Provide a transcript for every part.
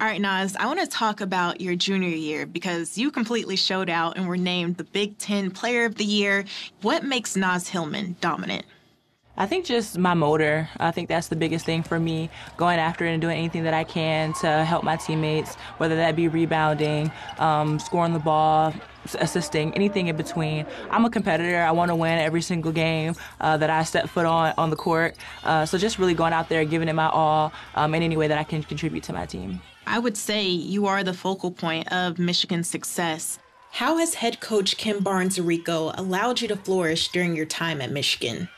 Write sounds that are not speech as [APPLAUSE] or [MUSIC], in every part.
All right, Naz, I want to talk about your junior year because you completely showed out and were named the Big Ten Player of the Year. What makes Naz Hillmon dominant? I think just my motor. I think that's the biggest thing for me, going after it and doing anything that I can to help my teammates, whether that be rebounding, um, scoring the ball, assisting, anything in between. I'm a competitor. I want to win every single game uh, that I step foot on on the court. Uh, so just really going out there, giving it my all um, in any way that I can contribute to my team. I would say you are the focal point of Michigan's success. How has head coach Kim Barnes Arico allowed you to flourish during your time at Michigan?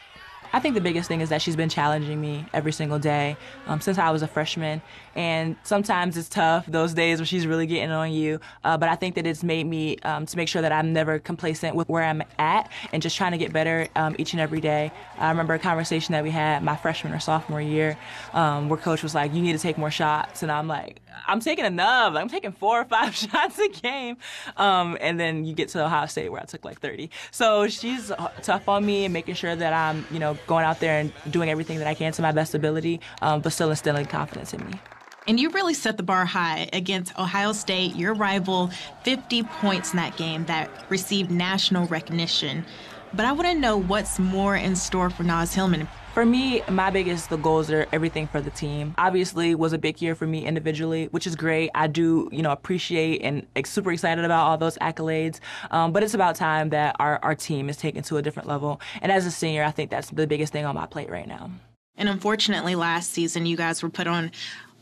I think the biggest thing is that she's been challenging me every single day um, since I was a freshman. And sometimes it's tough, those days where she's really getting on you. Uh, but I think that it's made me um, to make sure that I'm never complacent with where I'm at and just trying to get better um, each and every day. I remember a conversation that we had my freshman or sophomore year um, where coach was like, You need to take more shots. And I'm like, I'm taking enough. I'm taking four or five [LAUGHS] shots a game. Um, and then you get to Ohio State where I took like 30. So she's tough on me and making sure that I'm, you know, going out there and doing everything that I can to my best ability, um, but still instilling confidence in me. And you really set the bar high against Ohio State, your rival, 50 points in that game that received national recognition. But I want to know what's more in store for Naz Hillmon. For me, my biggest the goals are everything for the team. Obviously, was a big year for me individually, which is great. I do, you know, appreciate and like, super excited about all those accolades. Um, but it's about time that our, our team is taken to a different level. And as a senior, I think that's the biggest thing on my plate right now. And unfortunately, last season, you guys were put on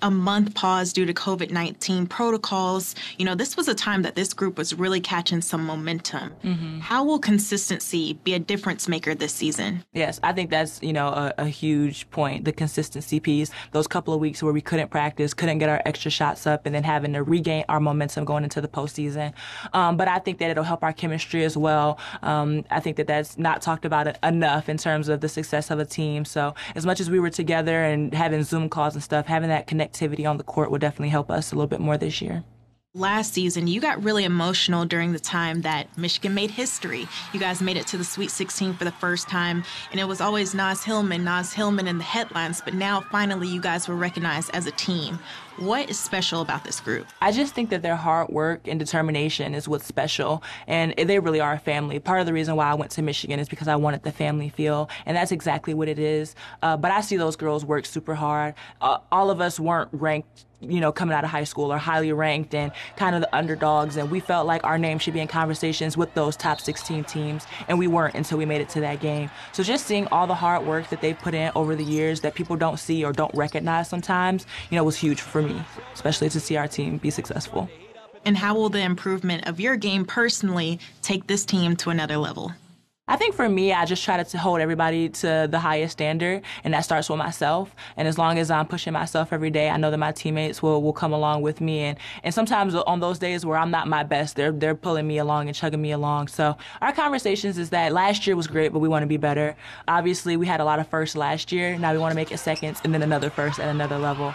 a month pause due to COVID 19 protocols. You know, this was a time that this group was really catching some momentum. Mm-hmm. How will consistency be a difference maker this season? Yes, I think that's, you know, a, a, huge point, the consistency piece. Those couple of weeks where we couldn't practice, couldn't get our extra shots up, and then having to regain our momentum going into the postseason. Um, but I think that it'll help our chemistry as well. Um, I think that that's not talked about enough in terms of the success of a team. So as much as we were together and having Zoom calls and stuff, having that connection activity on the court will definitely help us a little bit more this year. Last season, you got really emotional during the time that Michigan made history. You guys made it to the Sweet 16 for the first time, and it was always Naz Hillmon, Naz Hillmon in the headlines, but now finally you guys were recognized as a team. What is special about this group? I just think that their hard work and determination is what's special, and they really are a family. Part of the reason why I went to Michigan is because I wanted the family feel, and that's exactly what it is. Uh, but I see those girls work super hard. Uh, all of us weren't ranked you know, coming out of high school or highly ranked and kind of the underdogs. And we felt like our name should be in conversations with those top 16 teams. And we weren't until we made it to that game. So just seeing all the hard work that they've put in over the years that people don't see or don't recognize sometimes, you know, was huge for me, especially to see our team be successful. And how will the improvement of your game personally take this team to another level? I think for me, I just try to hold everybody to the highest standard, and that starts with myself. And as long as I'm pushing myself every day, I know that my teammates will, will come along with me. And, and sometimes on those days where I'm not my best, they're, they're pulling me along and chugging me along. So our conversations is that last year was great, but we want to be better. Obviously, we had a lot of firsts last year. Now we want to make it seconds and then another first at another level.